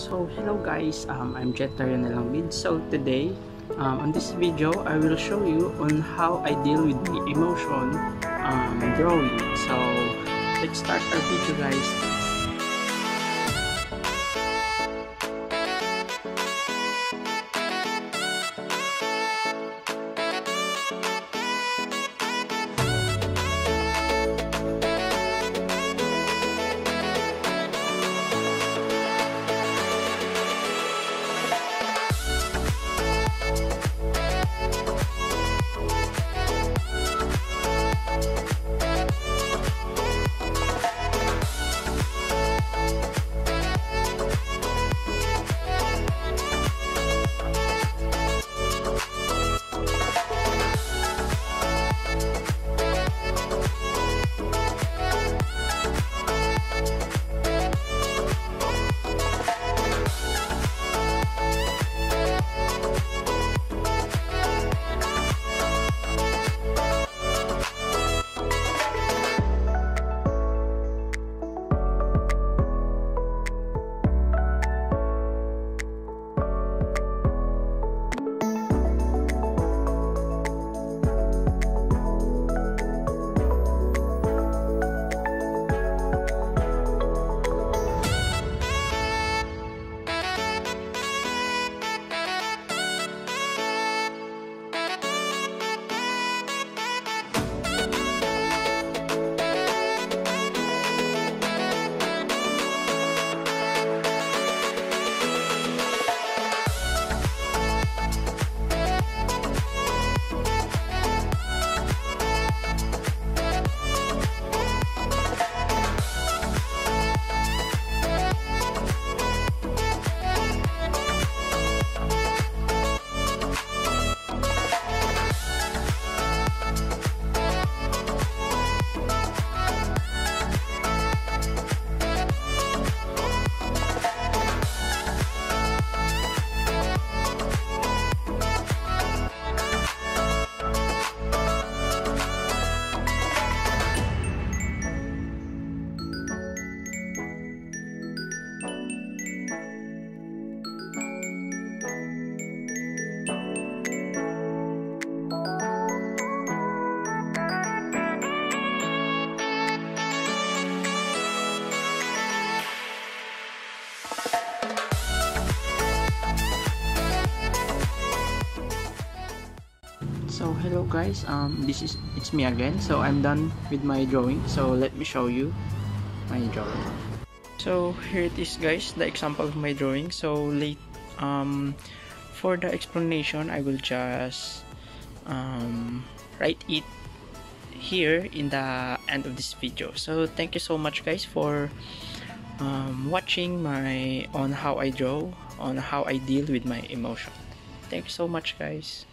So hello guys, um, I'm Jetar Yanalangmid. So today, um, on this video, I will show you on how I deal with the emotion um, drawing. So let's start our video guys. So hello guys. Um this is it's me again. So i'm done with my drawing. So let me show you my drawing. So here it is guys the example of my drawing. So late um for the explanation i will just um write it here in the end of this video. So thank you so much guys for um, watching my on how i draw on how i deal with my emotion. Thank you so much guys